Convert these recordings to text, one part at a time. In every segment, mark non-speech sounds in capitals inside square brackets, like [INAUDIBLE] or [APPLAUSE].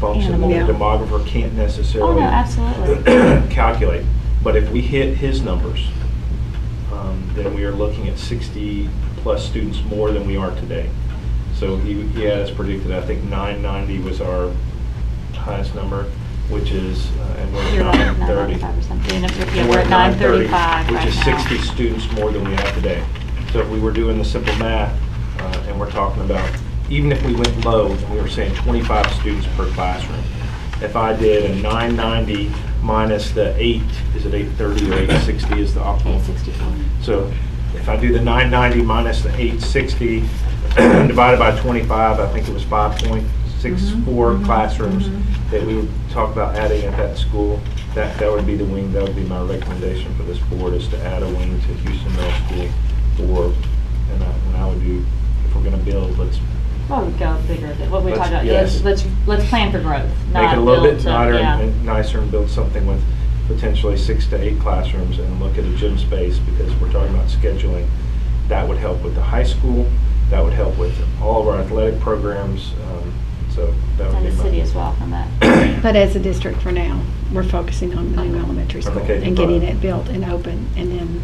function that Yeah. a demographer can't Oh, necessarily no, absolutely. [CLEARS THROAT] calculate. But if we hit his numbers, um, then we are looking at 60-plus students more than we are today. So he, he had us predicted, I think 990 was our highest number, which is, uh, and we're You're at right, 930. 995 or something. Yeah, And we're at 930, 935 right Which is now. 60 students more than we have today. So if we were doing the simple math, uh, and we're talking about, even if we went low, and we were saying 25 students per classroom, if I did a 990 minus the 8, is it 830 or 860 is the optimal? 864. So if I do the 990 minus the 860, [CLEARS THROAT] divided by 25, I think it was 5.64 mm-hmm. mm-hmm. classrooms mm-hmm. that we would talk about adding at that school. That, that would be the wing, that would be my recommendation for this board, is to add a wing to Houston Middle School for, and I, and I would do, if we're gonna build, let's Well, we go bigger, than- what we Let's- talked about, yes. is, let's, let's plan for growth, make not it a little build bit to- nicer yeah. and nicer and build something with potentially six to eight classrooms and look at a gym space because we're talking about scheduling. That would help with the high school, that would help with all of our athletic programs, um, so that would And be the my. city as well from that. [COUGHS] But as a district for now, we're focusing on the new elementary On the school K through and getting five. it built and open and then,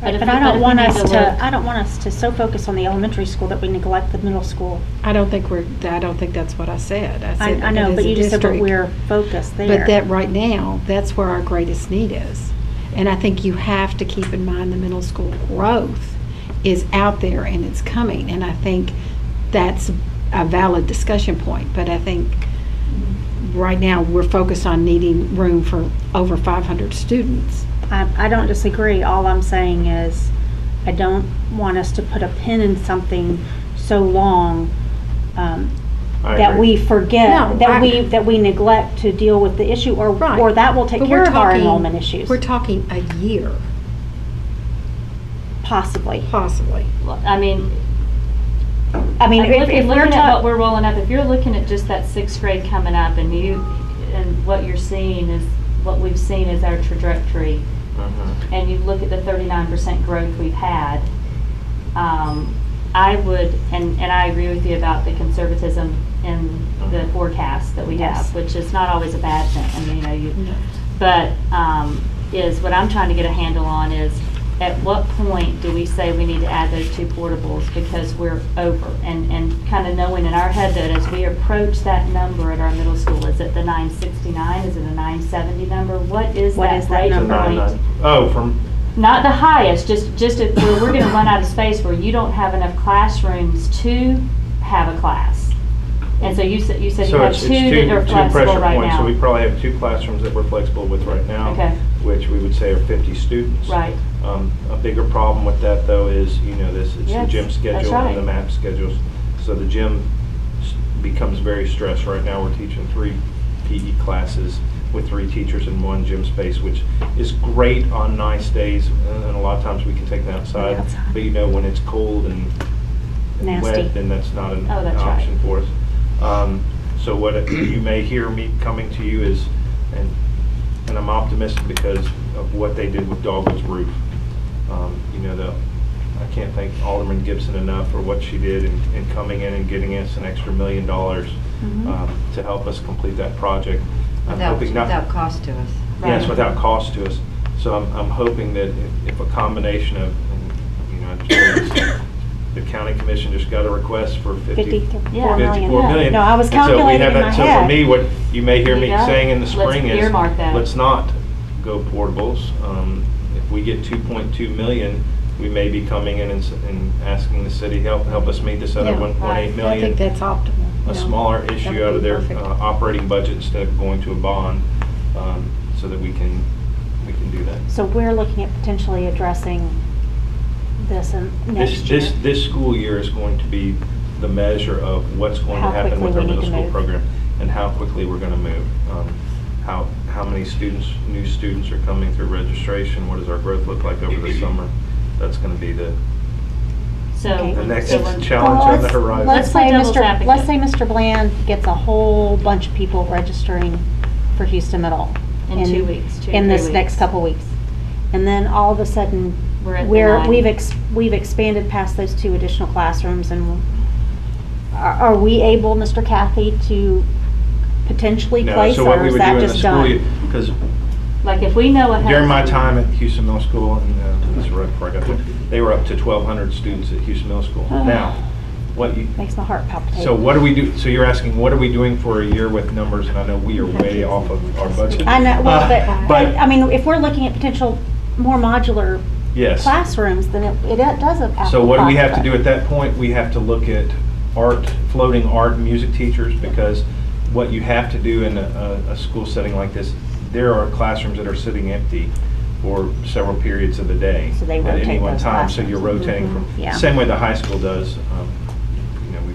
But But I don't want us to to, look- I don't want us to so focus on the elementary school that we neglect the middle school. I don't think we're, I don't think that's what I said. I I, said I know, as but a you just said, district. we're focused there. But that, right now, that's where our greatest need is. And I think you have to keep in mind the middle school growth is out there and it's coming. And I think that's a valid discussion point. But I think right now, we're focused on needing room for over 500 students. I, I don't disagree. All I'm saying is, I don't want us to put a pin in something so long, um, I that agree. we forget, No, that I- we, that we neglect to deal with the issue, or, Right. or that will take But care we're of our talking- enrollment issues, We're talking a year, possibly. possibly. Well, I mean, I mean, I mean, if, if we're looking at what we're rolling up, if you're looking at just that sixth grade coming up and you, and what you're seeing is, what we've seen is our trajectory, Mhm. and you look at the thirty-nine percent growth we've had, um, I would, and, and I agree with you about the conservatism in the Mhm. forecast that we Yes. have, which is not always a bad thing, I mean, you know, you, No. but, um, is, what I'm trying to get a handle on is, at what point do we say we need to add those two portables because we're over? And, and kind of knowing in our head that as we approach that number at our middle school, is it the nine sixty-nine, is it a nine seventy number? What is What that is that break It's a number? nine, point? nine. Oh, from, Not the highest, just, just if we're, we're gonna run out of space where you don't have enough classrooms to have a class. And so you said, you said you so have it's, it's two two, that are two flexible pressure right points. So we now. probably have two classrooms that we're flexible with right now. Okay. Which we would say are 50 students. Right. Um, A bigger problem with that, though, is, you know, this, it's the gym that's schedule and the right. map schedules. So the gym s- becomes very stressed. Right now, we're teaching three PE classes with three teachers in one gym space, which is great on nice days, and and a lot of times we can take them outside. Outside. But you know, when it's cold and and Nasty. wet, then that's not an Oh, an that's right. option for us. Um, So what it- you may hear me coming to you is, and, and I'm optimistic because of what they did with Dogwood's roof. Um, You know, the, I can't thank Alderman Gibson enough for what she did in, in coming in and getting us an extra million dollars Mhm. um, to help us complete that project. I'm Without, hoping not- without cost to us. Yes, without cost to us. So I'm, I'm hoping that if- if a combination of, and, you know, the county commission just got a request for 50 fifty-four Yeah. million. 54 million. No, I was And so we calculating have in my So for head. me, what you may hear me You got it. saying in the Let's spring is, earmark that. let's not go portables. Um, If we get 2.2 million, we may be coming in and, s- and asking the city, help, help us meet this other Yeah, 1.8 right. million. I think that's optimal. A smaller issue out of their uh, operating budget instead of going to a bond, um, so that we can, we can do that. So we're looking at potentially addressing this in This, year. this, this school year is going to be the measure of what's going to How happen quickly with our we need middle to school move. program and how quickly we're gonna move. Um, How, how many students, new students are coming through registration? What does our growth look like over the summer? That's gonna be the, So. Okay. the next so we're- [LAUGHS] challenge Well, on the let's- horizon. Let's Let's play say devil's Mr. advocate. Let's say Mr. Bland gets a whole bunch of people registering for Houston Middle. In two weeks, two, In three this next weeks. couple weeks. And then all of a sudden, We're at the we're, line. we've, ex- we've expanded past those two additional classrooms and are, are we able, Mr. Kathy, to potentially No, place, so what or we is would that do in the just school, done? because Like if we know ahead. during my time at Houston Middle School, and uh, this is right before I got there, they were up to 1,200 students at Houston Middle School. Now, what you, Makes my heart palpitate. so what do we do, so you're asking, what are we doing for a year with numbers, and I know we are way off of our budget. I know, well, Uh, but, I I mean, if we're looking at potential more modular Yes. classrooms, then it, it does have. So what do we have to do at that point? We have to look at art, floating art and music teachers, because what you have to do in a, a, a school setting like this, there are classrooms that are sitting empty for several periods of the day. So they At any rotate one those time, so you're classrooms. rotating from, Mhm. Yeah. same way the high school does. um, You know, we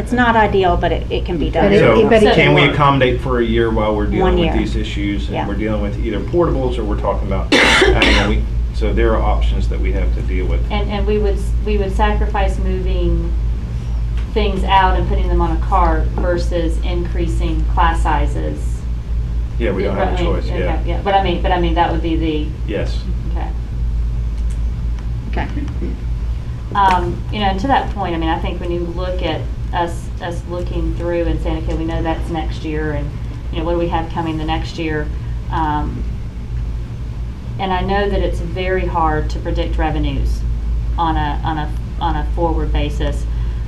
It's not ideal, but it, it can be done. But it- So but it can can we work. accommodate for a year while we're One dealing with year. these issues? Yeah. And we're dealing with either portables or we're talking about having a week. So there are options that we have to deal with. And, and we would, we would sacrifice moving things out and putting them on a cart versus increasing class sizes. Yeah, we don't have a I mean, choice, okay, yeah. Yeah, but I mean, but I mean, that would be the, Yes. okay. Okay. Um, you know, and to that point, I mean, I think when you look at us, us looking through and saying, okay, we know that's next year, and, you know, what do we have coming the next year? Um, and I know that it's very hard to predict revenues on a, on a, on a forward basis.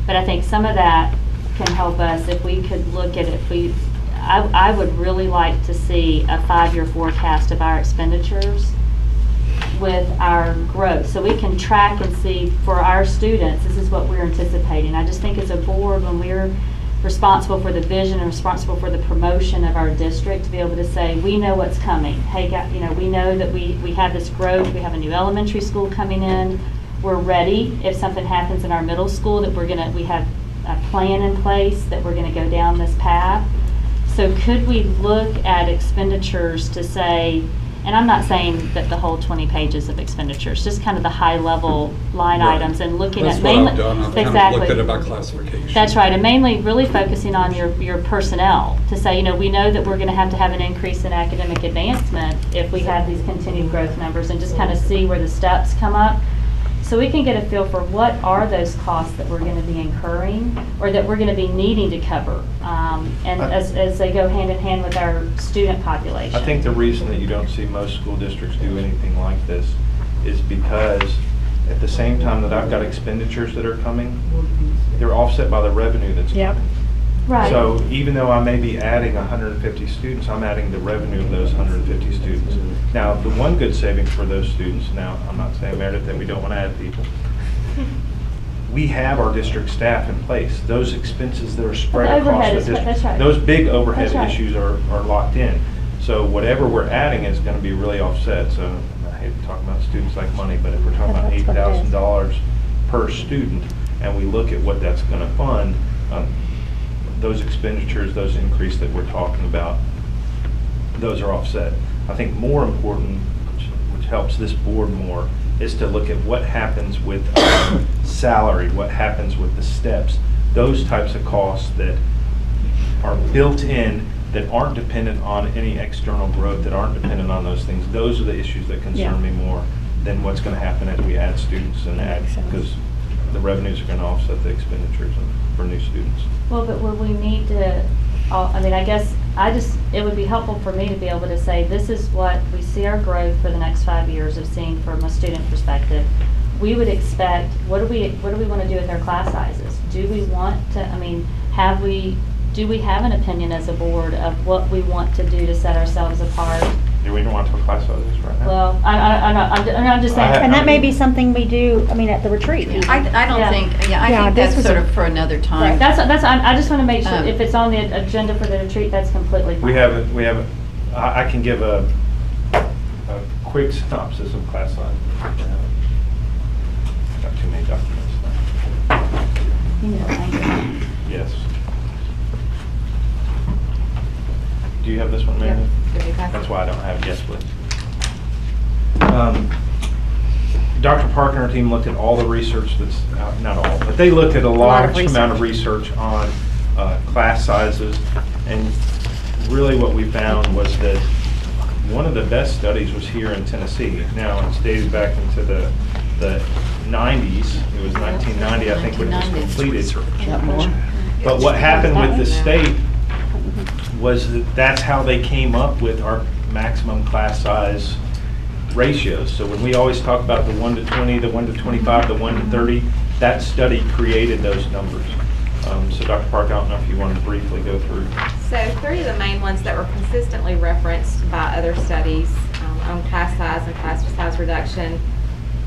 But I think some of that can help us if we could look at, if we, I, I would really like to see a five-year forecast of our expenditures with our growth, so we can track and see for our students, this is what we're anticipating. I just think as a board, when we're responsible for the vision and responsible for the promotion of our district, to be able to say, we know what's coming. Hey, you know, we know that we, we have this growth, we have a new elementary school coming in. We're ready, if something happens in our middle school, that we're gonna, we have a plan in place, that we're gonna go down this path. So could we look at expenditures to say, and I'm not saying that the whole 20 pages of expenditures, just kind of the high-level line Right. items and looking That's at what mainly. I've done. I've kind of Exactly. looked at by classification. That's right, and mainly really focusing on your, your personnel, to say, you know, we know that we're gonna have to have an increase in academic advancement if we have these continued growth numbers, and just kind of see where the steps come up. So we can get a feel for what are those costs that we're gonna be incurring, or that we're gonna be needing to cover, um, and I- as, as they go hand in hand with our student population. I think the reason that you don't see most school districts do anything like this is because at the same time that I've got expenditures that are coming, they're offset by the revenue that's Yep. coming. Right. So even though I may be adding 150 students, I'm adding the revenue of those 150 students. Now, the one good saving for those students, now, I'm not saying Meredith that we don't want to add people. [LAUGHS] We have our district staff in place. Those expenses that are spread The across overhead the is- district. that's right. Those big overhead That's right. issues are, are locked in. So whatever we're adding is going to be really offset. So I hate to talk about students like money, but if we're talking about That's what it is. $8,000 per student, and we look at what that's going to fund, um, those expenditures, those increase that we're talking about, those are offset. I think more important, which, which helps this board more, is to look at what happens with salary, what happens with the steps, those types of costs that are built in, that aren't dependent on any external growth, that aren't dependent on those things. Those are the issues that Yeah. concern me more than what's gonna happen as we add students and add, because the revenues are gonna offset the expenditures for new students. Well, but would we need to, I mean, I guess, I just, it would be helpful for me to be able to say, this is what we see our growth for the next five years of seeing from a student perspective. We would expect, what do we, what do we want to do with our class sizes? Do we want to, I mean, have we, do we have an opinion as a board of what we want to do to set ourselves apart? Do we don't want to talk class sizes right now? Well, I, I, I'm not, I'm, I'm just saying. And that may be something we do, I mean, at the retreat. I, I Yeah. don't think, yeah, I Yeah, think this that's was sort a- of for another time. That's, that's, I, I just want to make sure, Um, if it's on the agenda for the retreat, that's completely fine. We haven't, we haven't, I, I can give a, a quick synopsis of class size. Got too many documents. You know, I- Yes. Do you have this one, Meredith? That's why I don't have, yes, please. Um, Dr. Park and her team looked at all the research that's, uh, not all, but they looked at a lot of large amount of research. research on uh, class sizes. And really what we found was that one of the best studies was here in Tennessee. Now, it's dated back into the, the 90s. It was 1990, I think, when it was 1990. completed. Is that more? But what happened with the state, was that that's how they came up with our maximum class size ratios. So when we always talk about the 1 to 20, the 1 to 25, the 1 to 30, that study created those numbers. Um, So Dr. Park, I don't know if you wanted to briefly go through. So three of the main ones that were consistently referenced by other studies um, on class size and class size reduction.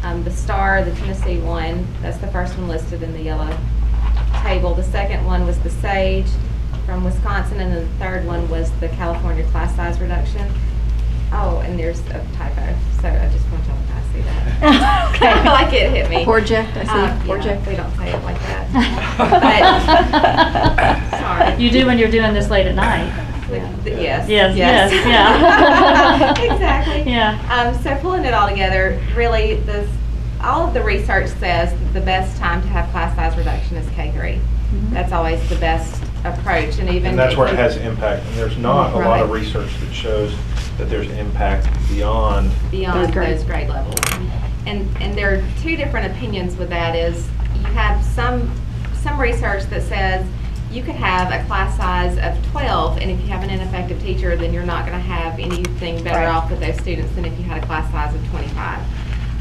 Um, The STAR, the Tennessee one, that's the first one listed in the yellow table. The second one was the SAGE from Wisconsin, and the third one was the California class size reduction. Oh, and there's a typo, so I just want y'all to kind of see that. [LAUGHS] Okay. [LAUGHS] Like it hit me. Project, I see, yeah, project. We don't say it like [LAUGHS] But- Sorry. You do when you're doing this late at night. Yes. Yes, yes, yeah. Exactly. Yeah. Um, so pulling it all together, really, this, all of the research says that the best time to have class size reduction is K three. That's always the best approach, and even. And that's where it has impact. And there's not a lot of Right. research that shows that there's impact beyond beyond Those grade- those grade levels. And, and there are two different opinions with that is, you have some, some research that says you could have a class size of 12, and if you have an ineffective teacher, then you're not going to have anything better Right. off with those students than if you had a class size of 25.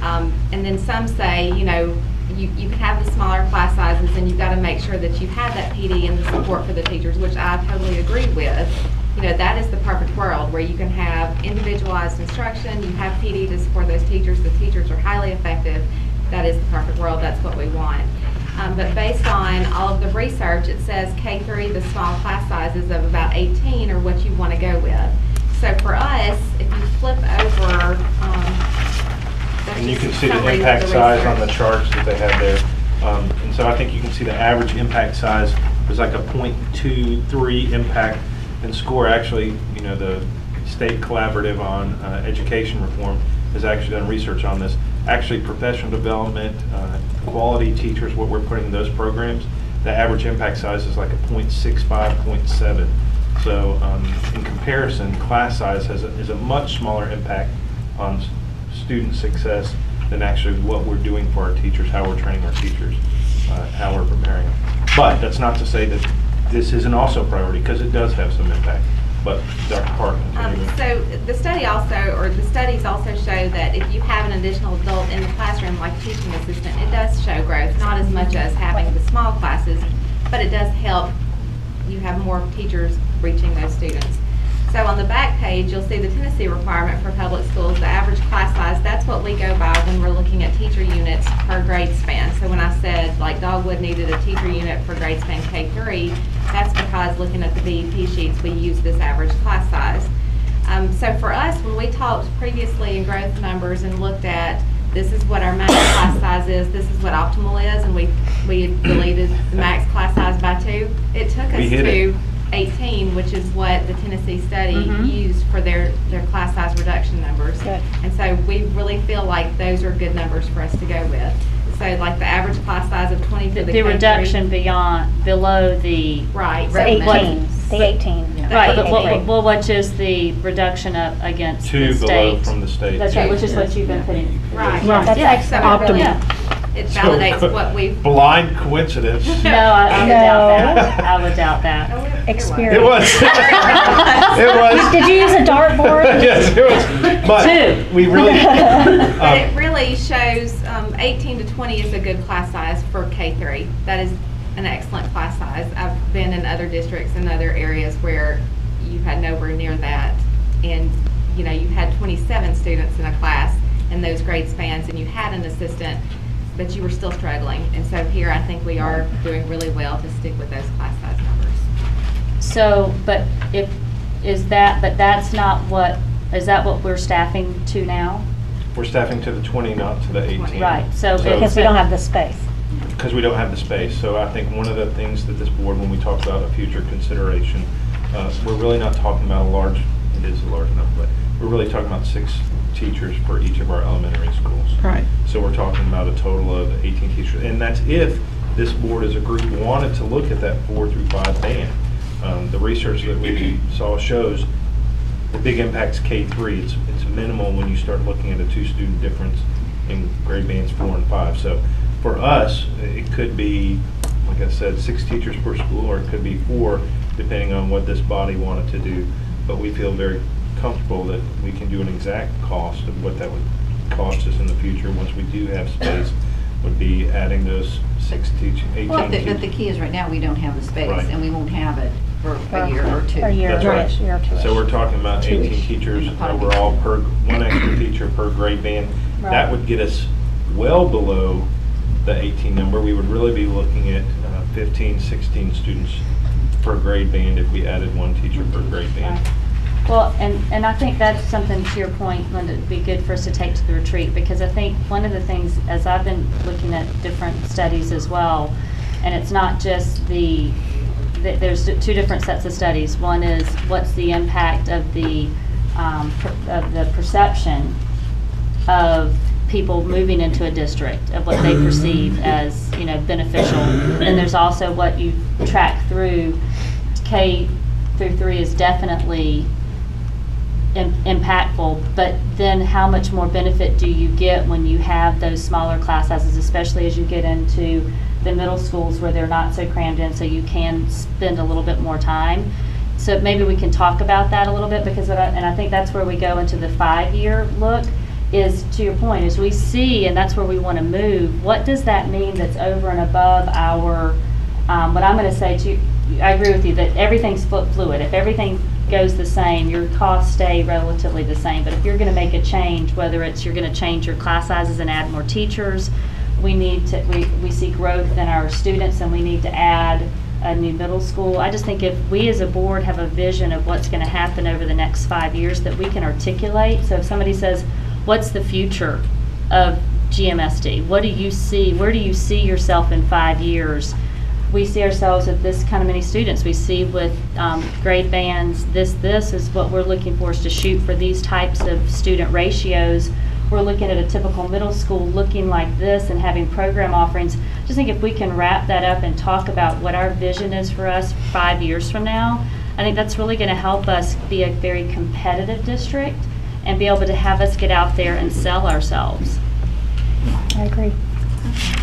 Um, And then some say, you know, you, you can have the smaller class sizes, and you've got to make sure that you have that PD and the support for the teachers, which I totally agree with. You know, that is the perfect world, where you can have individualized instruction, you have PD to support those teachers, the teachers are highly effective. That is the perfect world, that's what we want. Um, But based on all of the research, it says K-3, the small class sizes of about 18 are what you want to go with. So for us, if you flip over, um, And you can see the impact size on the charts that they have there. Um, And so I think you can see the average impact size was like a .23 impact. And SCORE actually, you know, the state collaborative on uh, education reform has actually done research on this. Actually, professional development, uh, quality teachers, what we're putting in those programs, the average impact size is like a .65, .7. So um, in comparison, class size has, a- is a much smaller impact on student success than actually what we're doing for our teachers, how we're training our teachers, uh, how we're preparing them. But that's not to say that this isn't also a priority, because it does have some impact. But Dr. Park, Um. So the study also, or the studies also show that if you have an additional adult in the classroom, like a teaching assistant, it does show growth, not as much as having the small classes, but it does help you have more teachers reaching those students. So on the back page, you'll see the Tennessee requirement for public schools, the average class size, that's what we go by when we're looking at teacher units per grade span. So when I said, like Dogwood needed a teacher unit for grade span K-3, that's because looking at the BEP sheets, we use this average class size. Um, so for us, when we talked previously in growth numbers and looked at, this is what our max class size is, this is what optimal is, and we, we deleted the max class size by two, it took us hit it. To 18, which is what the Tennessee study Mhm. used for their, their class size reduction numbers. Good. And so we really feel like those are good numbers for us to go with. So like the average class size of 20 for The the the reduction beyond, below the, Right. The so 18, the 18. right, but Okay. what, what- which is the reduction up against Two the below state? from the state. That's right, which is what you've been putting. Right. Right. That's Yeah. excellent. So it really- Yeah. It So, validates what we've. [LAUGHS] Blind coincidence. [LAUGHS] No, I I would doubt that. I would doubt that. It- it was. Experience. It was. [LAUGHS] It was. Did you use a dartboard? Yes, it was. But Two. we really. But it um, really shows um, 18 to 20 is a good class size for K-3. That is an excellent class size. I've been in other districts and other areas where you had nowhere near that. And, you know, you had 27 students in a class in those grade spans and you had an assistant, but you were still struggling. And so here, I think we are doing really well to stick with those class size numbers. So, but if, is that, but that's not what, is that what we're staffing to now? We're staffing to the 20, not to the 18. Right, so. So- Because we don't have the space. Because we don't have the space. So I think one of the things that this board, when we talk about a future consideration, uh, we're really not talking about a large, it is a large number, but we're really talking about six teachers for each of our elementary schools. Right. So we're talking about a total of 18 teachers. And that's if this board as a group wanted to look at that four through five band. Um, The research that we saw shows the big impact's K-3. It's, it's minimal when you start looking at a two-student difference in grade bands four and five. So for us, it could be, like I said, six teachers per school, or it could be four depending on what this body wanted to do. But we feel very comfortable that we can do an exact cost of what that would cost us in the future, once we do have space, would be adding those six teaching, 18 Well, the- teachers. but the key is right now, we don't have the space Right. and we won't have it for a year or two. A year, That's right. year or two. So we're talking about 18 Two-ish. teachers Probably. overall per, one extra teacher per grade band. That Right. would get us well below the 18 number. We would really be looking at uh, 15, 16 students per grade band if we added one teacher per grade band. Well, and, and I think that's something to your point, Linda, it'd be good for us to take to the retreat, because I think one of the things, as I've been looking at different studies as well, and it's not just the, th- there's two different sets of studies. One is what's the impact of the, um, of the perception of people moving into a district, of what they perceive as, you know, beneficial. And there's also what you track through, K through three is definitely im- impactful, but then how much more benefit do you get when you have those smaller class sizes, especially as you get into the middle schools where they're not so crammed in, so you can spend a little bit more time. So maybe we can talk about that a little bit, because, and I think that's where we go into the five-year look, is to your point, is we see, and that's where we want to move, what does that mean that's over and above our, um, what I'm going to say to, you- I agree with you that everything's fluid. If everything goes the same, your costs stay relatively the same. But if you're going to make a change, whether it's you're going to change your class sizes and add more teachers, we need to, we, we see growth in our students and we need to add a new middle school. I just think if we as a board have a vision of what's going to happen over the next five years that we can articulate. So if somebody says, what's the future of GMSD? What do you see? Where do you see yourself in five years? We see ourselves with this kind of many students. We see with um, grade bands, this, this is what we're looking for is to shoot for these types of student ratios. We're looking at a typical middle school looking like this and having program offerings. Just think if we can wrap that up and talk about what our vision is for us five years from now, I think that's really going to help us be a very competitive district and be able to have us get out there and sell ourselves. I agree.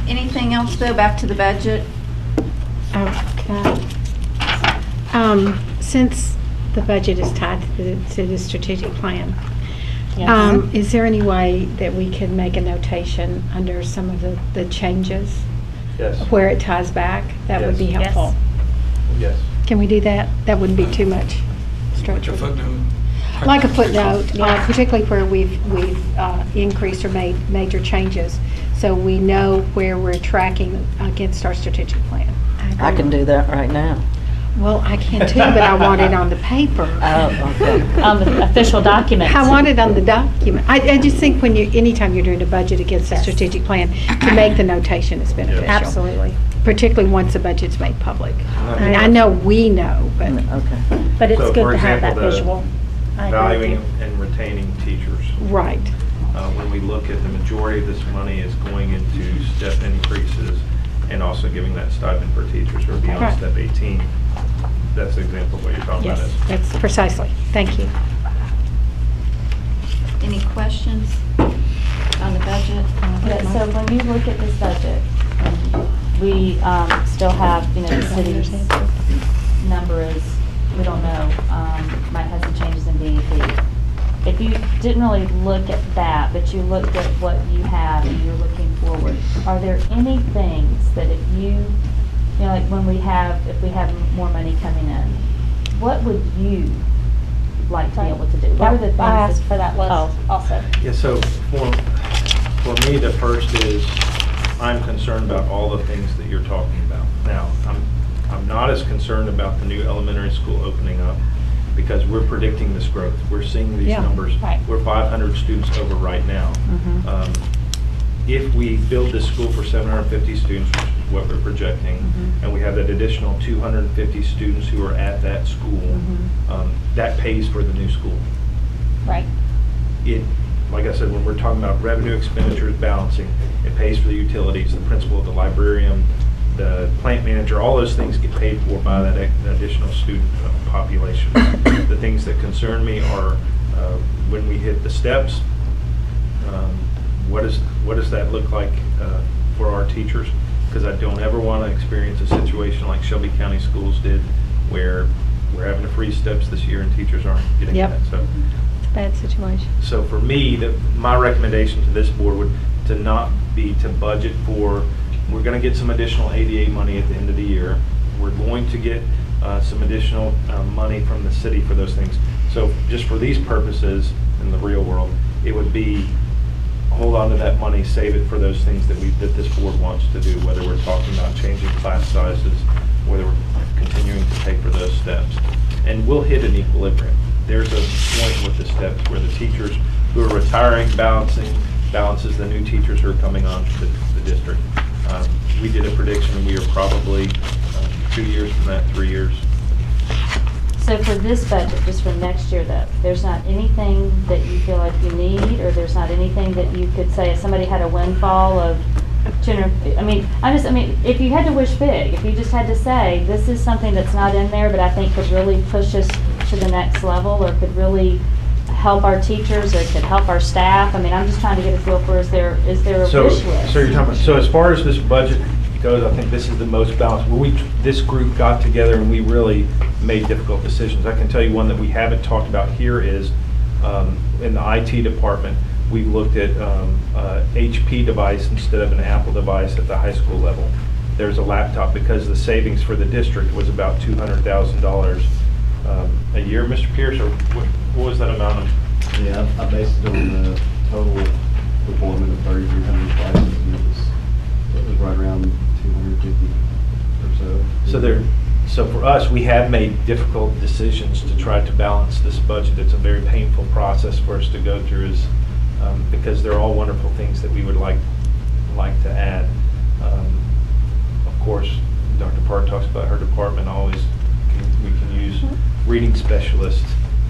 Anything else though, back to the budget? Oh, can I- Um, since the budget is tied to the, to the strategic plan, um, is there any way that we could make a notation under some of the, the changes Yes, where it ties back? That would be Yes. Yes. helpful. yes. Can we do that? That wouldn't be too much stretch. Like a footnote. Like a footnote, uh, particularly where we've, we've uh, increased or made major changes, so we know where we're tracking against our strategic plan. I can do that right now. Well, I can too, but I want it on the paper. [LAUGHS] Oh, okay. On the official documents. I want it on the document. I, I just think when you, anytime you're doing a budget against a strategic plan, [CLEARS THROAT] to make the notation is beneficial. Absolutely. Particularly once the budget's made public. I I mean, I know we know, but, Okay. But it's So, good for to have that example, the visual. I agree with Valuing you. and retaining teachers. right. Uh, When we look at the majority of this money is going into step increases and also giving that stipend for teachers who are beyond Right. step 18. That's an example of what you're talking about. Yes, is- that's precisely. Thank you. Any questions on the budget? Yeah, so when you look at this budget, um, we um, still have, you know, the city's number is, we don't know, um, might have some changes in BEP. If you didn't really look at that, but you looked at what you have and you're looking forward, are there any things that if you, you know, like when we have, if we have more money coming in, what would you like to be able to do? What are the things? I asked for that list Oh. also. Yeah, so for, for me, the first is, I'm concerned about all the things that you're talking about. Now, I'm, I'm not as concerned about the new elementary school opening up, because we're predicting this growth. We're seeing these Yeah, numbers. right. We're 500 students over right now. Mm-hmm. Um, If we build this school for 750 students, which is what we're projecting, Mhm. and we have that additional 250 students who are at that school, Mhm. um, that pays for the new school Right. it, like I said, when we're talking about revenue expenditures balancing, it pays for the utilities, the principal, the librarian, the plant manager, all those things get paid for by that additional student uh, population. [COUGHS] The things that concern me are uh, when we hit the steps, um, what is, what does that look like uh, for our teachers? Because I don't ever want to experience a situation like Shelby County Schools did, where we're having to freeze steps this year and teachers aren't getting Yep. that, so. It's a bad situation. So for me, the, my recommendation to this board would to not be to budget for, we're gonna get some additional ADA money at the end of the year. We're going to get, uh, some additional, um, money from the city for those things. So just for these purposes, in the real world, it would be, hold on to that money, save it for those things that we, that this board wants to do, whether we're talking about changing class sizes, whether we're continuing to pay for those steps. And we'll hit an equilibrium. There's a point with the steps where the teachers who are retiring balancing, balances the new teachers who are coming on to the, the district. Um, We did a prediction, we are probably um, two years from that, three years. So for this budget, just for next year though, there's not anything that you feel like you need, or there's not anything that you could say, if somebody had a windfall of two hundred, I mean, I just, I mean, if you had to wish big, if you just had to say, this is something that's not in there, but I think could really push us to the next level, or could really help our teachers, or could help our staff, I mean, I'm just trying to get a feel for, is there, is there a So, wish list? so you're talking, about- so as far as this budget goes, I think this is the most balanced. Well, we, this group got together and we really made difficult decisions. I can tell you one that we haven't talked about here is, um, in the IT department, we looked at, um, uh, HP device instead of an Apple device at the high school level. There's a laptop because the savings for the district was about two hundred thousand dollars, um, a year, Mr. Pierce, or what, what was that amount of? Yeah, I based it on the total deployment of thirty-three hundred devices, and it was, it was right around two hundred fifty or so. So there, so for us, we have made difficult decisions to try to balance this budget. It's a very painful process for us to go through is, um, because they're all wonderful things that we would like, like to add. Um, Of course, Dr. Park talks about her department always, can- we can use reading specialists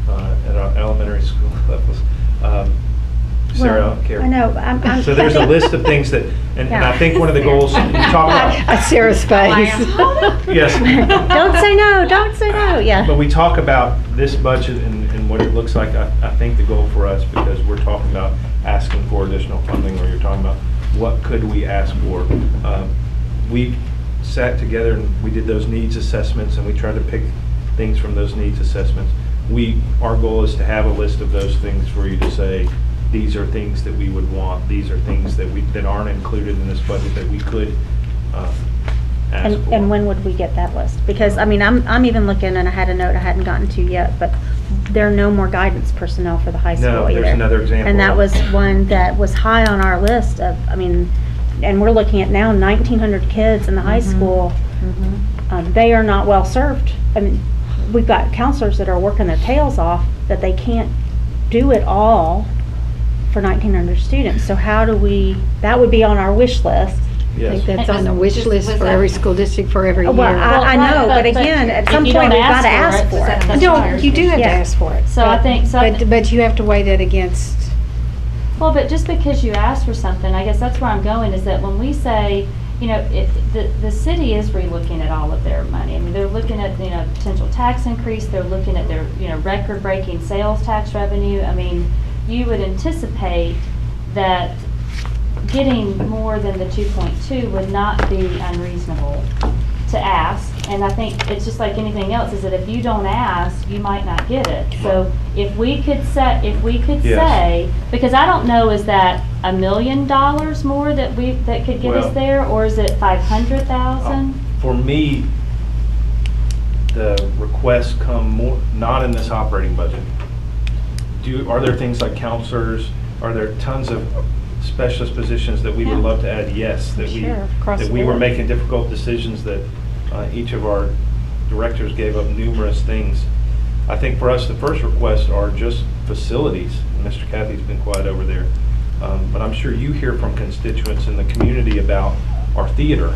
uh, at our elementary [LAUGHS] school levels. Um, Sarah, I don't care. I know, I'm- I'm- So there's a [LAUGHS] list of things that, and and I think one of the goals, we [LAUGHS] talk about. Uh, Sarah's face. Yes. Don't say no, don't say no, yeah. But we talk about this budget and, and what it looks like, I, I think the goal for us, because we're talking about asking for additional funding, or you're talking about what could we ask for? Um, We sat together and we did those needs assessments, and we tried to pick things from those needs assessments. We, our goal is to have a list of those things for you to say, these are things that we would want, these are things that we, that aren't included in this budget that we could, um, ask And, for. and when would we get that list? Because, I mean, I'm, I'm even looking, and I had a note I hadn't gotten to yet, but there are no more guidance personnel for the high school No, either. there's another example And that was one that was high on our list of, I mean, and we're looking at now nineteen hundred kids in the high school. Um, they are not well-served. I mean, we've got counselors that are working their tails off, that they can't do it all for nineteen hundred students. So how do we, that would be on our wish list. I Yes. think that's on the wish list for every school district for every year. Well, I, I know, but but- again, at some point, don't we've gotta ask for it. that's No, fine. you do have to Yeah. ask for it. So I but- think- so I But, thi- but you have to weigh that against, Well, but just because you ask for something, I guess that's where I'm going, is that when we say, you know, if, the, the city is relooking at all of their money. I mean, they're looking at, you know, potential tax increase, they're looking at their, you know, record-breaking sales tax revenue. I mean, you would anticipate that getting more than the two point two would not be unreasonable to ask. And I think it's just like anything else, is that if you don't ask, you might not get it. So if we could set, if we could Yes. say, because I don't know, is that a million dollars more that we, that could get Well- us there? Or is it five hundred thousand? Uh, for me, the requests come more, not in this operating budget. Do, are there things like counselors, are there tons of specialist positions that we would love to add? Yes, that we, Sure, across that the we were board. making difficult decisions that uh, each of our directors gave up numerous things. I think for us, the first requests are just facilities. Mr. Kathy's been quiet over there. Um, But I'm sure you hear from constituents in the community about our theater.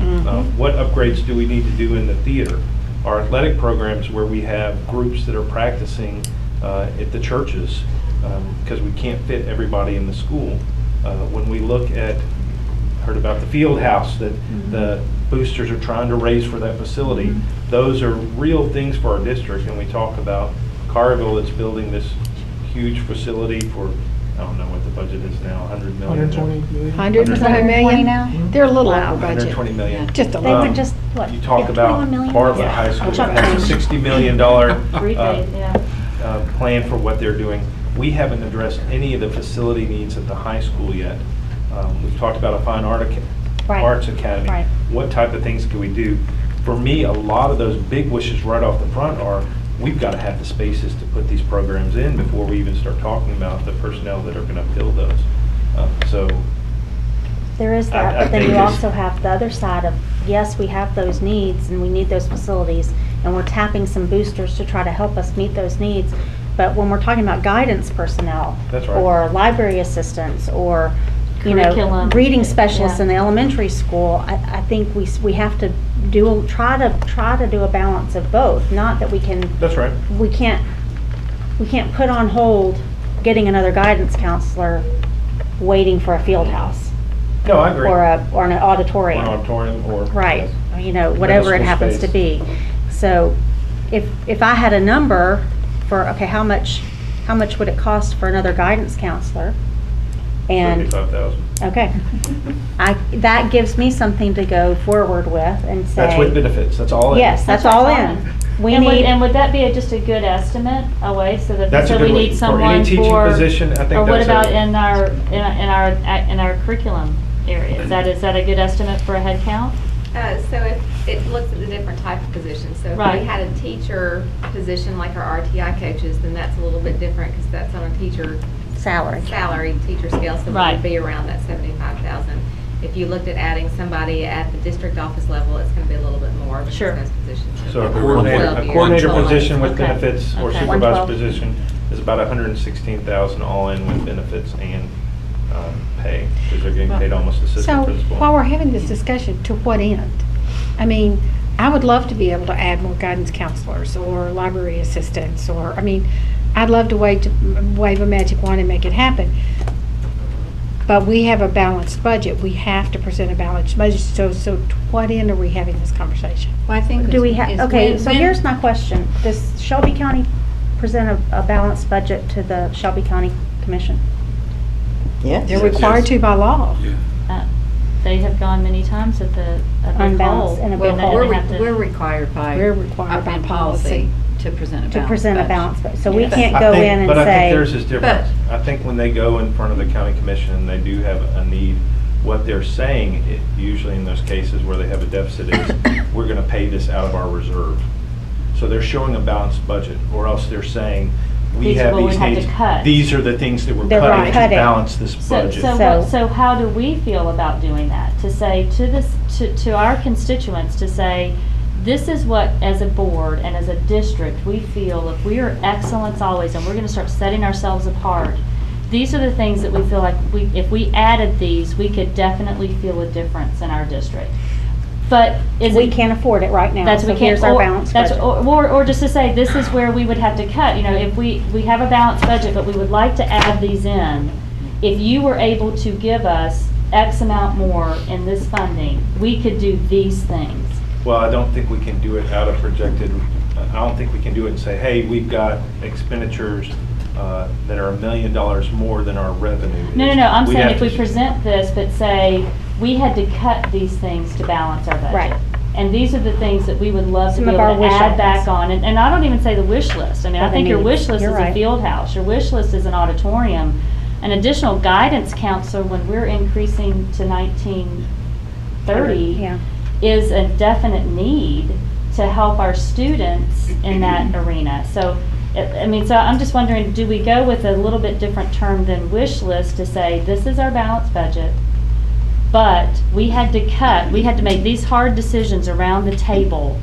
Uh, What upgrades do we need to do in the theater? Our athletic programs where we have groups that are practicing uh, at the churches, um, because we can't fit everybody in the school. Uh, When we look at, heard about the field house that mm-hmm. the boosters are trying to raise for that facility. Mm-hmm. Those are real things for our district, and we talk about Collierville that's building this huge facility for, I don't know what the budget is now, 100 million? 120 120 million? now? They're a little Wow. over budget. 120 million. Just a They little. just what, you talk 21 about? Bartlett Yeah. High School, Chunk has a sixty million dollar [LAUGHS] Rebate, uh, yeah. Uh, plan for what they're doing. We haven't addressed any of the facility needs at the high school yet. Um, We've talked about a fine art, ac- Right. arts academy. Right. What type of things can we do? For me, a lot of those big wishes right off the front are, we've got to have the spaces to put these programs in before we even start talking about the personnel that are going to fill those. Uh, So, There is that, I but then you also have the other side of, yes, we have those needs and we need those facilities, and we're tapping some boosters to try to help us meet those needs. But when we're talking about guidance personnel. That's right. Or library assistants, or, you know, reading specialists Yeah. in the elementary school, I, I think we, we have to do, try to, try to do a balance of both. Not that we can that's right. we can't, we can't put on hold getting another guidance counselor waiting for a field house No, I agree. or a, or an Or an auditorium. auditorium or. Right, you know, whatever it Middle school happens to be. So if, if I had a number for, okay, how much, how much would it cost for another guidance counselor? And, Thirty-five thousand. okay, I, that gives me something to go forward with and say. That's with benefits, that's all. in. Yes, that's That's all fine. in. We And would, need. and would that be a- just a good estimate away, so that, That's a so good we one. need For someone any teaching for? position, I think Or what that's a- about in our, in our- in our, in our curriculum area? Is that, is that a good estimate for a head count? Uh, So if, it looks at the different type of positions. So if Right. we had a teacher position like our RTI coaches, then that's a little bit different because that's on a teacher Salary. salary, teacher scale, so it would be around that seventy-five thousand. If you looked at adding somebody at the district office level, it's gonna be a little bit more because Sure. those positions. So a coordinator, a coordinator position with Okay. benefits or Okay. supervised 112. position is about hundred and sixteen thousand all in with benefits and, um, pay, because they're getting paid almost So assistant principal. while we're having this discussion, to what end? I mean, I would love to be able to add more guidance counselors or library assistants or, I mean, I'd love to wave, to wave a magic wand and make it happen. But we have a balanced budget. We have to present a balanced budget. So, so to what end are we having this conversation? Well, I think. Do we have, okay, when- so when- here's my question. Does Shelby County present a, a balanced budget to the Shelby County Commission? Yes. They're required to by law. Uh, They have gone many times at the, at the Unbalanced poll. and a Well, big we're, They have re- to- we're required by. We're required our by bid policy. To present a balanced To present a budget. balanced budget. So we Yes. can't I go think- in and But I think theirs say, is different. I think when they go in front of the county commission and they do have a need, what they're saying, it- usually in those cases where they have a deficit, is, [COUGHS] we're gonna pay this out of our reserve. So they're showing a balanced budget, or else they're saying, we These are have what we these had to needs. cut. These are the things that we're They're cutting to cutting. balance this So, budget. so So- what, so how do we feel about doing that? To say to this, to, to our constituents, to say, this is what, as a board and as a district, we feel if we are excellence always, and we're gonna start setting ourselves apart, these are the things that we feel like we, if we added these, we could definitely feel a difference in our district. But is it? we can't afford it right now, That's, so we can't, here's our or, balanced that's, budget. or, or or just to say, this is where we would have to cut, you know, if we, we have a balanced budget, but we would like to add these in. If you were able to give us X amount more in this funding, we could do these things. Well, I don't think we can do it out of projected, I don't think we can do it and say, hey, we've got expenditures uh, that are a million dollars more than our revenue. No, no, is. no, I'm We'd saying if we present this, but say, we had to cut these things to balance our budget. Right. And these are the things that we would love to Some be of able our to wish add items. back on. And, and I don't even say the wish list. I mean, Or I the think your needs. wish list You're is a right. field house. Your wish list is an auditorium. An additional guidance counselor, when we're increasing to nineteen thirty, Yeah. is a definite need to help our students in that arena. So, I I mean, so I'm just wondering, do we go with a little bit different term than wish list to say, this is our balanced budget? But we had to cut, we had to make these hard decisions around the table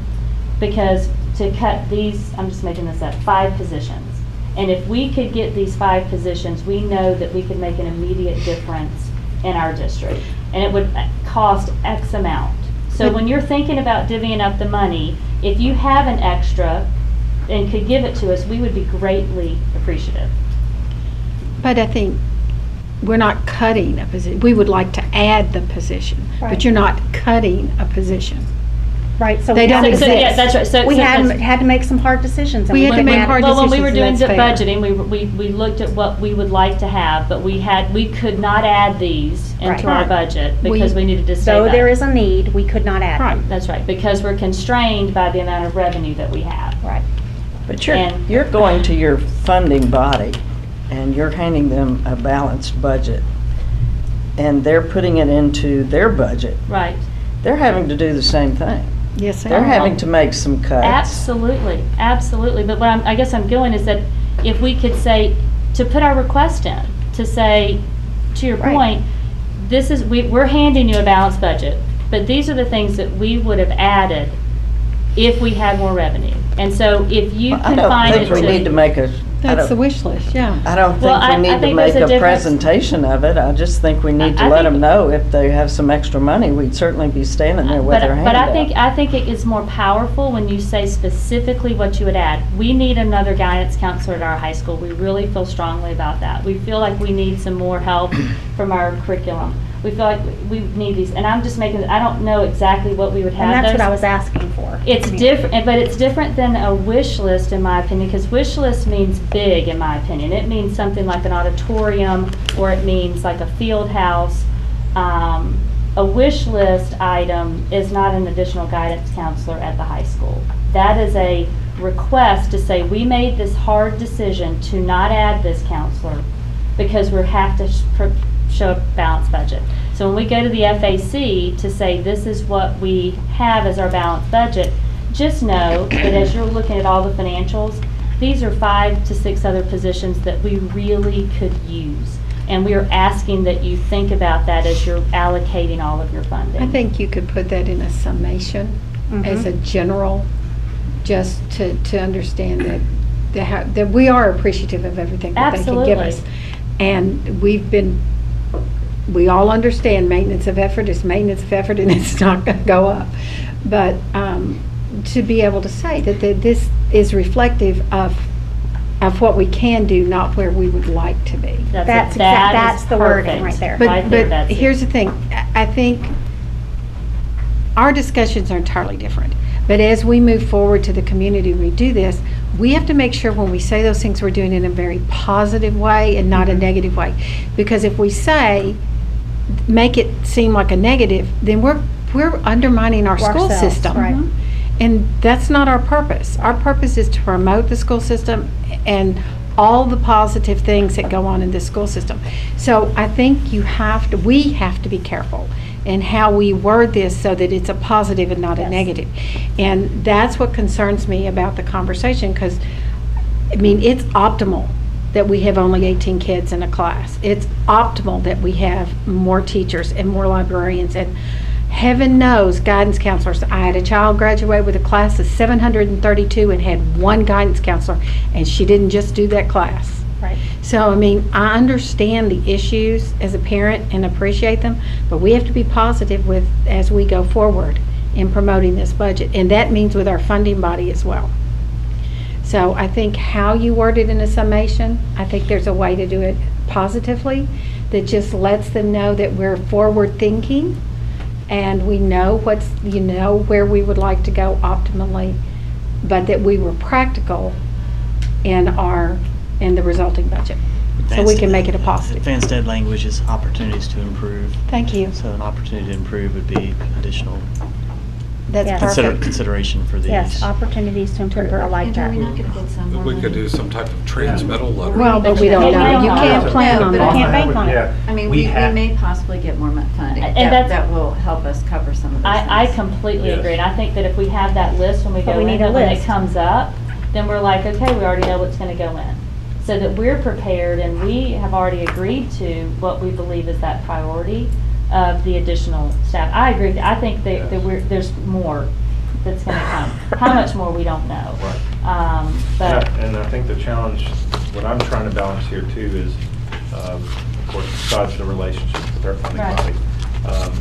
because to cut these, I'm just making this up, five positions. And if we could get these five positions, we know that we could make an immediate difference in our district. And it would cost X amount. So when you're thinking about divvying up the money, if you have an extra and could give it to us, we would be greatly appreciative. But I think we're not cutting a position. We would like to add the position, Right. but you're not cutting a position. Right, so They we don't had to- So- so, yeah, exist. that's right. So- We so had, that's- had to make some hard decisions. and We had to didn't make have- hard Well, when we were doing decisions, the that's fair. budgeting, we, we, we looked at what we would like to have, but we had, we could not add these Right. into our Right. budget because we needed to stay Though back. there is a need, we could not add them. That's right, because we're constrained by the amount of revenue that we have. Right. But you're, And- you're going to your funding body and you're handing them a balanced budget. And they're putting it into their budget. Right. They're having to do the same thing. Yes, they They're are. having to make some cuts. Absolutely, absolutely. But what I'm, I guess I'm going is that if we could say, to put our request in, to say, to your Right. point, this is, we, we're handing you a balanced budget, but these are the things that we would have added if we had more revenue. And so if you I can don't find it think we need to to. make a, I That's the wish list, yeah. I don't Well, I- think we I need to think make a a difference. presentation of it. I just think we need I- to I let think- them know if they have some extra money, we'd certainly be standing there with But, their hand but I out. think, I think it is more powerful when you say specifically what you would add. We need another guidance counselor at our high school. We really feel strongly about that. We feel like we need some more help from our curriculum. We feel like we need these, and I'm just making, I don't know exactly what we would have And that's what. I was asking for. It's I mean, different, but it's different than a wish list, in my opinion, because wish list means big, in my opinion. It means something like an auditorium, or it means like a field house. Um, a wish list item is not an additional guidance counselor at the high school. That is a request to say, we made this hard decision to not add this counselor because we have to show a balanced budget. So when we go to the FAC to say, this is what we have as our balanced budget, just know that as you're looking at all the financials, these are five to six other positions that we really could use. And we are asking that you think about that as you're allocating all of your funding. I think you could put that in a summation as a mm-hmm. general, just to, to understand that, that how- that we are appreciative of everything that they can give us. And we've been, we all understand maintenance of effort is maintenance of effort and [LAUGHS] it's not gonna go up. But, um, to be able to say that, that this is reflective of, of what we can do, not where we would like to be. That's, That's it. That that's the wording right there. Right But, there, but that's it. here's the thing, I I think our discussions are entirely different. But as we move forward to the community, we do this, we have to make sure when we say those things, we're doing it in a very positive way and not a Mm-hmm. negative way. Because if we say, make it seem like a negative, then we're, we're undermining our school Ourselves, system. right. Mm-hmm. And that's not our purpose. Our purpose is to promote the school system and all the positive things that go on in the school system. So I think you have to, we have to be careful in how we word this so that it's a positive and not a negative. And that's what concerns me about the conversation, because, I mean, it's optimal that we have only 18 kids in a class. It's optimal that we have more teachers and more librarians and heaven knows guidance counselors. I had a child graduate with a class of 732 and had one guidance counselor, and she didn't just do that class. Right. So, I mean, I understand the issues as a parent and appreciate them, but we have to be positive with, as we go forward in promoting this budget. And that means with our funding body as well. So I think how you word it in a summation, I think there's a way to do it positively that just lets them know that we're forward thinking and we know what's, you know, where we would like to go optimally, but that we were practical in our, in the resulting budget. So we can make it a positive. AdvancED language is opportunities to improve. Thank you. So an opportunity to improve would be additional That's Yes. consider- perfect. consideration for these. Yes, opportunities to improve, I like And are that. we not gonna get some We could do some type of transmittal letter. Well, but we don't know. You can't plan on But I that. can't bank on it. Yeah. I mean, We we, we have- may possibly get more mon- funding. And That, that's- that will help us cover some of those I, I completely Yes. agree, and I think that if we have that list when we But go we in, need a that when it list. comes up, then we're like, okay, we already know what's gonna go in. So that we're prepared and we have already agreed to what we believe is that priority of the additional staff. I agree. I think that, that we're, there's more that's gonna come. How much more, we don't know. Right. Um, but, Yeah, And I think the challenge, what I'm trying to balance here too is, um, of course, besides the relationship with our funding Right. body, um,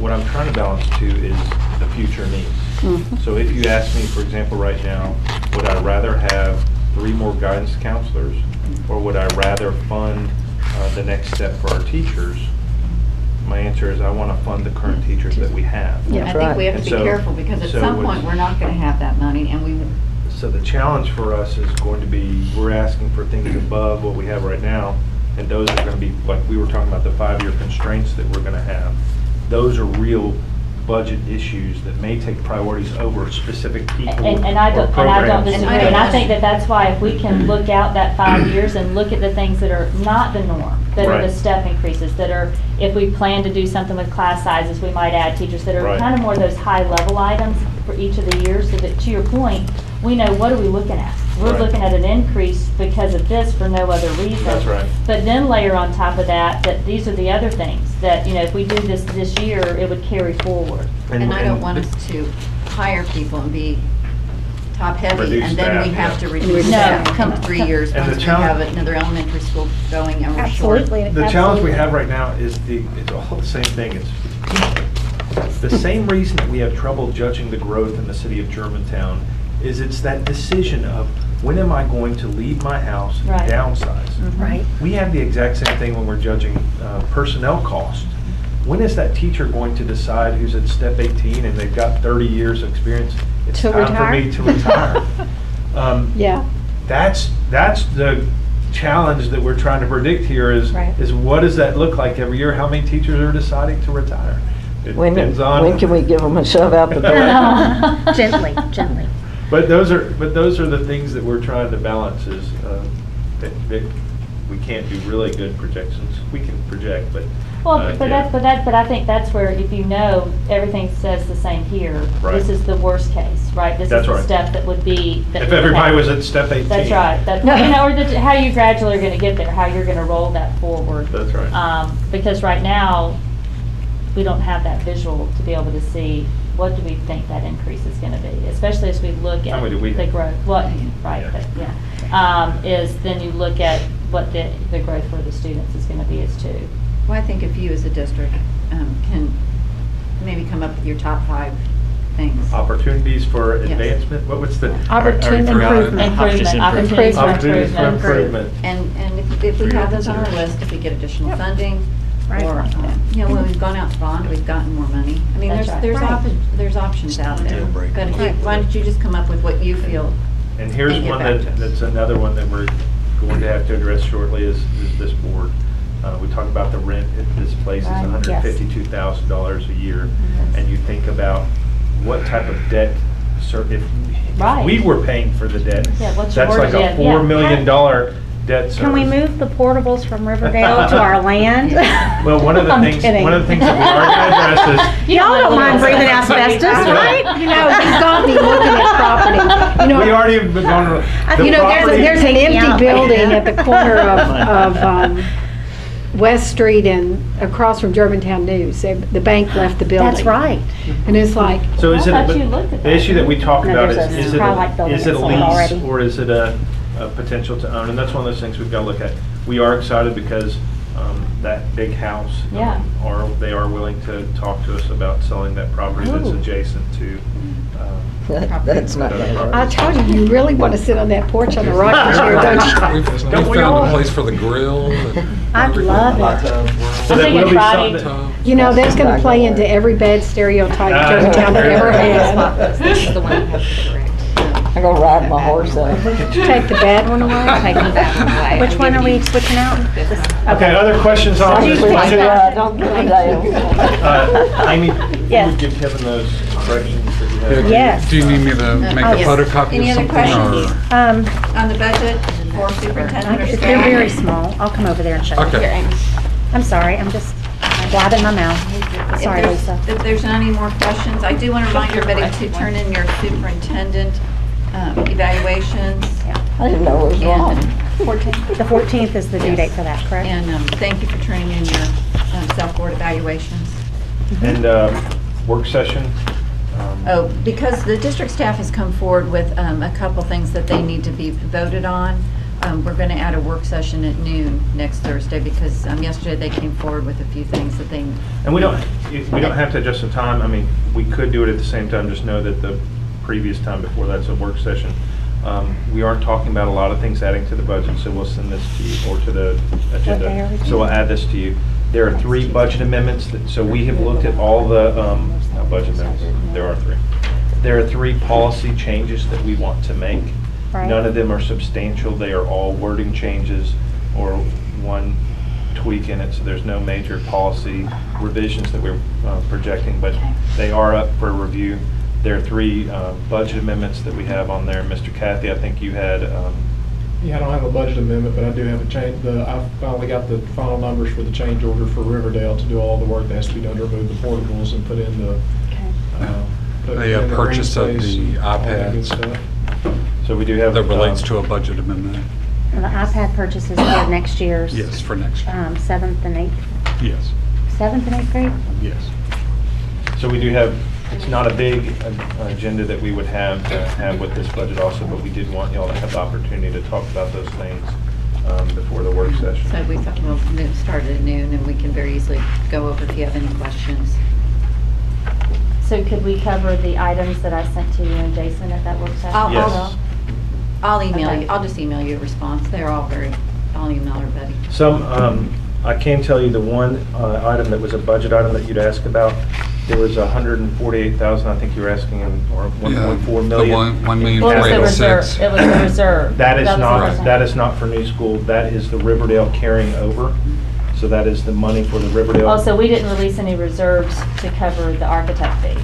what I'm trying to balance too is the future needs. So if you ask me, for example, right now, would I rather have three more guidance counselors? Or would I rather fund uh, the next step for our teachers? My answer is I want to fund the current teachers that we have. Yeah. I think we have to And be so- careful, because at so some what's- point, we're not gonna have that money, and we, So the challenge for us is going to be, we're asking for things above what we have right now, and those are going to be, like we were talking about, the five-year constraints that we're going to have. Those are real budget issues that may take priorities over specific people And, and I or don't, and I don't programs. disagree, And I and I don't- think that that's why if we can look out that five years and look at the things that are not the norm, that are the Right. step increases, that are, if we plan to do something with class sizes, we might add teachers, that are Right. kind of more those high-level items for each of the years, so that, to your point, we know, what are we looking at? We're Right. looking at an increase because of this for no other reason. That's right. But then layer on top of that, that these are the other things, that, you know, if we do this this year, it would carry forward. and I don't want us to hire people and be top-heavy, Reduce and then we staff, have yeah. to reduce No. staff come three years, And the once we challenge- have another elementary school going and we're short. Absolutely. The challenge we have right now is the, it's all the same thing, it's people. The same reason that we have trouble judging the growth in the city of Germantown is it's that decision of, when am I going to leave my house and Right. downsize? Right. We have the exact same thing when we're judging uh, personnel cost. When is that teacher going to decide who's at step 18 and they've got 30 years of experience? It's To time for retire? me to retire. [LAUGHS] Um, Yeah, that's, that's the challenge that we're trying to predict here is, Right. is what does that look like every year? How many teachers are deciding to retire? It When, depends on. when can we give them a shove out the door? [LAUGHS] [LAUGHS] Gently, gently. But those are, but those are the things that we're trying to balance is, uh, that, that we can't do really good projections. We can project, but. Well, uh, but yeah. that's, but that, but I think that's where, if you know, everything says the same here. Right. This is the worst case, right? This is That's the right. step that would be. that If would everybody happen. was at step 18. That's right, that's, [LAUGHS] you know, or the, how you gradually are gonna get there, how you're gonna roll that forward. That's right. Um, because right now, we don't have that visual to be able to see, what do we think that increase is gonna be? Especially as we look How at many do we the think? growth, what, right, Yeah. but, yeah. Um, is then you look at what the, the growth for the students is gonna be as too. Well, I think if you as a district um, can maybe come up with your top five things. Opportunities for Yes. advancement, what was the? Opportun- I forgot it. improvement. Improvement, Improvement. opportunities for Opportunities for improvement. improvement. And, and if- if we have those on our list, if we get additional funding, Right. or, um, you know, when we've gone out to bond, we've gotten more money. I mean, That's there's, right. there's Right. op- there's options out there. But if you, Right. why don't you just come up with what you feel? And here's And get one back that, to us. that's another one that we're going to have to address shortly is, is this board. Uh, we talk about the rent at this place is Right, hundred yes. fifty-two thousand dollars a year. Mhm. And you think about what type of debt, cer- if Right. we were paying for the debt. Yeah, what's your That's like a debt? four Yeah. million dollar debt service. Can we move the portables from Riverdale to [LAUGHS] our land? Well, one of the [LAUGHS] I'm things, kidding. one of the things that we are [LAUGHS] gonna address is, Y'all don't mind breathing asbestos, right? you know, you've got me looking at property. You know, we already have been going, the You know, there's, a- property- there's an Taking out. empty building at the corner of, of, um, West Street and across from Germantown News. They- The bank left the building. That's right. And it's like, So is it, I thought you looked at the that. issue that we talk No, about is, a is it, Starlight a- building is it a that's sold lease already. or is it a, a potential to own? And that's one of those things we've got to look at. We are excited because, um, that big house. um, Yeah. Are, they are willing to talk to us about selling that property that's Ooh. adjacent to, um, That- That's not bad. I told you, you really want to sit on that porch on the [LAUGHS] rocking chair, don't you? [LAUGHS] We've Don't we we found a place for the grill. and I'd love it. So I'm that thinking will be Friday. something- You know, that's going to play into every bad stereotype Ah, Germantown had ever [LAUGHS] had. This is the one you have to correct. I'm gonna ride my horse up. Take the bad one away. Taking that one away. Which one are we switching out? Okay, other questions on this Please, budget? uh, Don't give me that. Uh, Amy, you Yes. would give Kevin those corrections that you Yeah, do you- Yes. Do you need me to make Oh, a yes. photocopy Any of other something? questions? or- Um, On the budget for superintendent or staff? they're very small. I'll come over there and show you. Okay. Here, Amy. I'm sorry, I'm just blabbing my mouth. If Sorry, there's- Lisa. If there's not any more questions, I do want to remind everybody to turn in your superintendent um, evaluations. I didn't know it was wrong. The 14th is the due date for that, correct? And um, thank you for turning in your um, self-board evaluations. And, uh, work session? Um, Oh, because the district staff has come forward with um, a couple things that they need to be voted on, um, we're going to add a work session at noon next Thursday because um, yesterday they came forward with a few things that they, And we don't, we don't have to adjust the time, I mean, we could do it at the same time, just know that the previous time before that's a work session. Um, We aren't talking about a lot of things adding to the budget, so we'll send this to you, or to the they are agenda. So we'll add this to you. There are three budget amendments, that- so we have looked at all the, um, not budget amendments, there are three. There are three policy changes that we want to make. Right. None of them are substantial, they are all wording changes or one tweak in it, so there's no major policy revisions that we're uh, projecting, but they are up for review. There are three uh, budget amendments that we have on there. Mr. Kathy, I think you had, um, Yeah, I don't have a budget amendment, but I do have a change, the, I finally got the final numbers for the change order for Riverdale to do all the work that has to be done to remove the portables and put in the, uh. put The, uh, in green purchase of space, the all that good iPads. stuff. so we do have. That relates um, to a budget amendment. And the iPad purchases for next year's. Yes, for next year. Um, seventh and eighth, Yes, seventh and eighth grade? yes. So we do have, it's not a big uh, agenda that we would have to have with this budget also, but we did want y'all to have the opportunity to talk about those things um, before the work session. So we thought, well, it started at noon, and we can very easily go over if you have any questions. So could we cover the items that I sent to you and Jason at that work session? I'll- as Yes. well? I'll email Okay. you, I'll just email you a response. They're all very, I'll email everybody. Some, um, I can tell you the one uh, item that was a budget item that you'd ask about, there was a hundred and forty-eight thousand, I think you were asking, or one Yeah, point four the million. one- one million Well, it was the four eighty reserve, six. it was the reserve. That is was the not, reserve. that is not for new school, that is the Riverdale carrying over. So that is the money for the Riverdale. Oh, so we didn't release any reserves to cover the architect fee?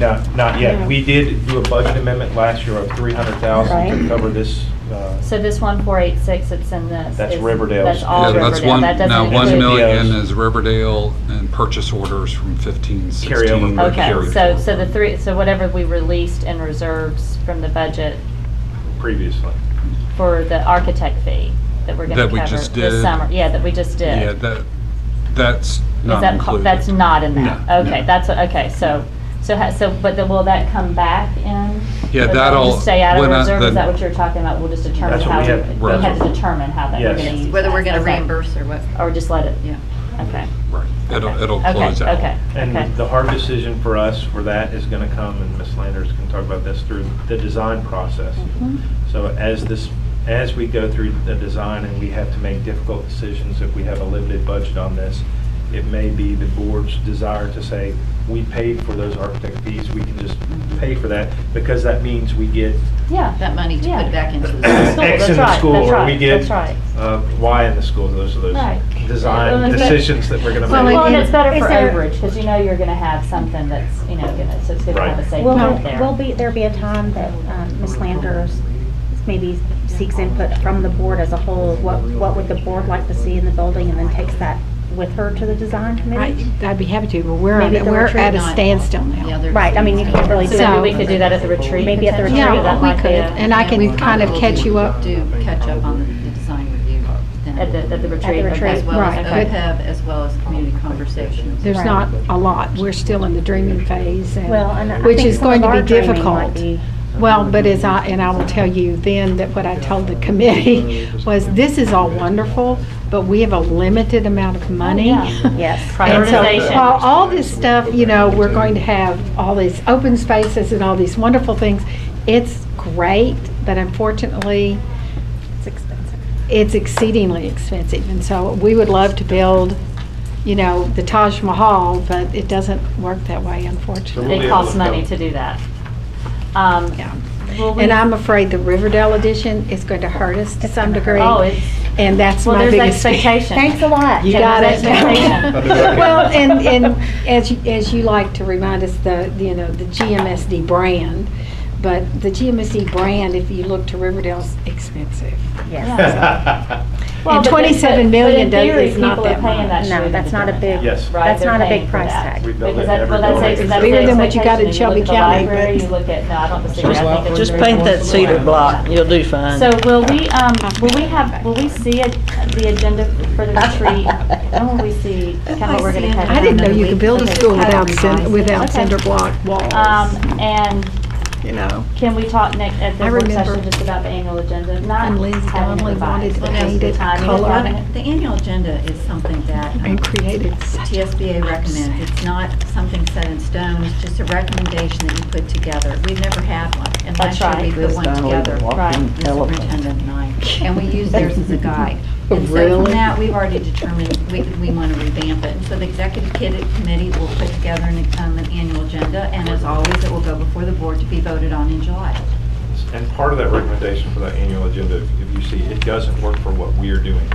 No, not yet. We did do a budget amendment last year of three hundred thousand to cover this, uh, So this one four eight six that's in this? That's is- Riverdale's. That's all Yeah, Riverdale? one, That doesn't now, one include- million is Riverdale and purchase orders from fifteen, Carryover sixteen. purchase. Okay, carry so, forward. so the three, so whatever we released in reserves from the budget previously. for the architect fee that we're gonna That we cover just this did. summer? Yeah, that we just did. Yeah, that, that's Is not that, co- included. that's not in that? No, Okay, no. that's, what- okay, so, so, ha- so, but then will that come back in? Yeah, Or will that'll- just Stay out of when I- reserve, the- is that what you're talking about? We'll just determine That's what how, we we have- we have to Right. determine how that we're Yes. gonna use Whether we're that. gonna Okay. reimburse or what. Or just let it, Yeah. okay. Right, it'll, Okay. it'll Okay, close out. Okay, okay. And the hard decision for us for that is gonna come, and Ms. Landers can talk about this, through the design process. Mm-hmm. So as this, as we go through the design and we have to make difficult decisions, if we have a limited budget on this, it may be the board's desire to say, we paid for those architect fees, we can just pay for that, because that means we get Yeah. That money to Yeah. put back into the School, school. X that's in the right, school, that's or right, we get that's right. uh, Y in the school, those are those Right. design Well, it's- decisions that we're gonna Well, make. Well, and and it's better is for there- overage, because you know you're gonna have something that's, you know, gonna, so it's good to have a Right. safety Will, net there- there. will be, there be a time that um, Ms. Landers maybe seeks input from the board as a whole? What, what would the board like to see in the building and then takes that with her to the design Right, committee? I'd be happy to, but we're, Maybe at- at the we're at a night. standstill now. Right, I mean, you can't really So maybe we could do that at the retreat? Maybe at the potentially? retreat. That Yeah, we might be a- could, and I can kind of catch you up. Do catch up on the the design review then. At the, at the retreat? okay. retreat, As well as right. OPEB, as well as community conversations. There's Right. not a lot, we're still in the dreaming phase, and, Well, and I which think is some going of to our be dreaming might difficult. be- Well, but as I, and I will tell you then that what I told the committee [LAUGHS] was, this is all wonderful, but we have a limited amount of money. yeah. [LAUGHS] Yes. And so, Prioritization. while all this stuff, you know, we're going to have all these open spaces and all these wonderful things, it's great, but unfortunately, It's expensive. it's exceedingly expensive. And so we would love to build, you know, the Taj Mahal, but it doesn't work that way, So we'll unfortunately. It costs to money to do that. Um, Yeah. Will we- And I'm afraid the Riverdale edition is going to hurt us to some degree. Oh, it's, And that's well, my there's biggest. expectation. Thanks a lot. You got it. expectation. Well, and, and as, you- as you like to remind us, the, you know, the GMSD brand, but the GMSD brand, if you look to Riverdale's expensive. Yes. [LAUGHS] Well, And but then- 27 but- million but in does- theory, is not people are that paying that much. No, share that's not a big, that. Yes. Right, that's they're not a paying big for price that. tag. We build Because it that, every that's, building. a- It's that's bigger than what you got in expectation. Shelby You look at County, library, but- you look at, no, I don't disagree. Just I think it's Just very paint that important. cedar block, you'll do fine. So will we, um, will we have, will we see it- the agenda for the retreat? When [LAUGHS] will we see, kind of what we're gonna cover? I didn't know you could build a school without, cin- without cinder block walls, Um, and you know. can we talk next, at the I work remember- session just about the annual agenda? Not And Lindsay having Donnelly revised, wanted to but paint just the it timing of color. having it. The annual agenda is something that um, And created such a TSBA recommends. It's not something set in stone, it's just a recommendation that you put together. We've never had one. And That's last year right. we put This one Donnelly, the together, walking Right. the elephant. superintendent and I. And we use theirs as a guide. [LAUGHS] And so Really? from that, we've already determined we, we want to revamp it. And so the executive kid- committee will put together an, um, an annual agenda, and as always, it will go before the board to be voted on in July. And part of that recommendation for that annual agenda, if if you see, it doesn't work for what we are doing.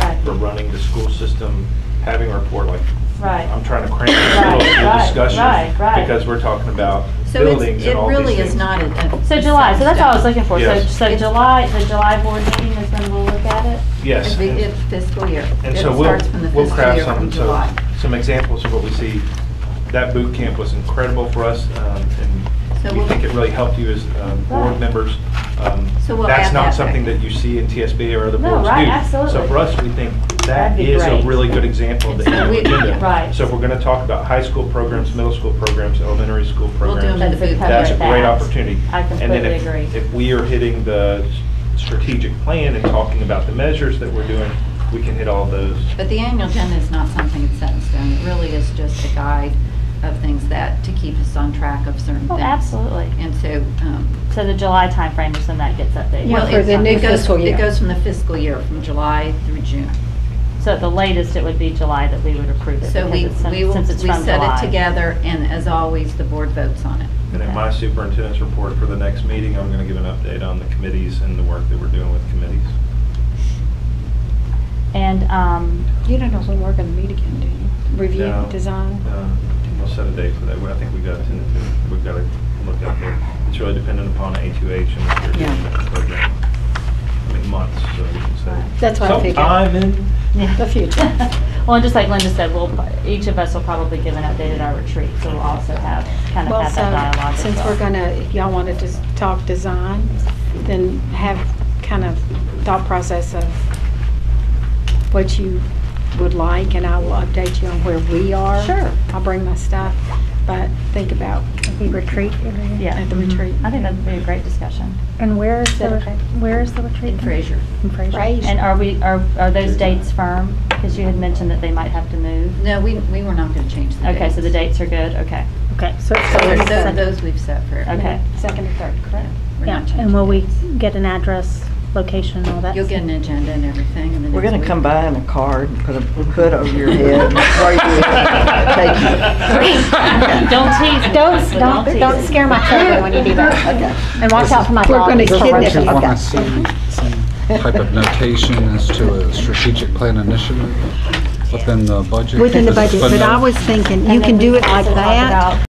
Right. For running the school system, having a report like, Right. I'm trying to cram Right, it into right, discussion. right, right. Because we're talking about So it's, buildings it and all these really things. is not a. a- So July, so that's all I was looking for. So, Yes. so July, the July board meeting is when we'll look at it? Yes. The- and- fiscal year. And It so we'll, starts from the we'll fiscal craft year from something, so, July. some examples of what we see. That boot camp was incredible for us, um, So and we we'll- think it really helped you as um, board Right. members. Um, So we'll That's add not that something back. that you see in TSB or other No, boards do. right, absolutely. So for us, we think that be is a great. really good example of the annual we- agenda. Right. So if we're gonna talk about high school programs, middle school programs, elementary school We'll do programs. them in the boot. That's a great opportunity. I And then completely if- agree. If we are hitting the strategic plan and talking about the measures that we're doing, we can hit all those. But the annual agenda is not something that's set in stone. It really is just a guide of things that, to keep us on track of certain Oh, things. absolutely. And so, um, So the July timeframe is when that gets updated? Yeah, well, for the it- new it goes- fiscal year. It goes from the fiscal year, from July through June. So at the latest, it would be July that we would approve it? So because we, it's we will, we since it's from set July. it together, and as always, the board votes on it. And in my superintendent's report for the next meeting, I'm gonna give an update on the committees and the work that we're doing with committees. And, um, You don't know when we're gonna meet again, do you? Review, No. design? Uh, We'll set a date for that. I think we got to, we've got to look at there. It's really dependent upon A2H and if they're doing Yeah. that program. I mean, months, so we can say. That's what I figured. Sometime in, yeah. The future. [LAUGHS] Well, and just like Linda said, we'll, each of us will probably give an update at our retreat, so we'll also have, kind of Well, have that dialogue so, as since well. we're gonna, if y'all wanna just talk design, then have kind of thought process of what you would like, and I will update you on where we are. Sure. I'll bring my stuff, but think about The retreat. Yeah. at the mhm. retreat. I think that'd be a great discussion. And where is Is that the, okay? where is the retreat? In Fraser. In Fraser. Right. And are we, are, are those dates firm? Because you had mentioned that they might have to move. No, we, we were not going to change the dates. Okay, so the dates are good, okay. Okay, so it's So the those- second- those we've set for. Okay. Second and third, correct? We're Yeah, not changing and will we dates. get an address, location, all that? You'll get an agenda and everything in the We're next gonna week. come by in a car and put a hood over your [LAUGHS] head and throw you, [LAUGHS] take you. Don't tease. Don't, don't, don't scare my children when you do that. [LAUGHS] Okay. And watch out for my dog. We're gonna He's kidnap ferocious. you. Okay. To see some type of notation as to a strategic plan initiative within the budget? Within the budget, but I was thinking, you can do it like that, about